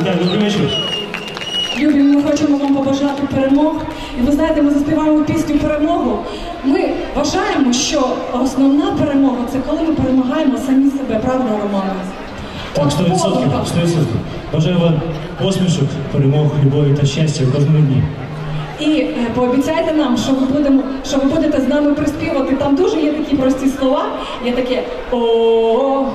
Вітаю, добрий вечір. Любі, ми хочемо вам побажати перемог. І ви знаєте, ми заспіваємо пісню перемогу. Ми вважаємо, що основна перемога це коли ми перемагаємо самі себе, правда, Романе? Так, 100%, 100%. Бажаю вам посмішок, перемог, любові та щастя в кожному дні. І е, пообіцяйте нам, що ви будемо, що ви будете з нами приспівати. Там дуже є такі прості слова. Є таке о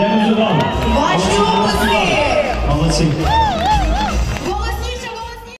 Дякую, за вам. Ваші обласки! Молодці.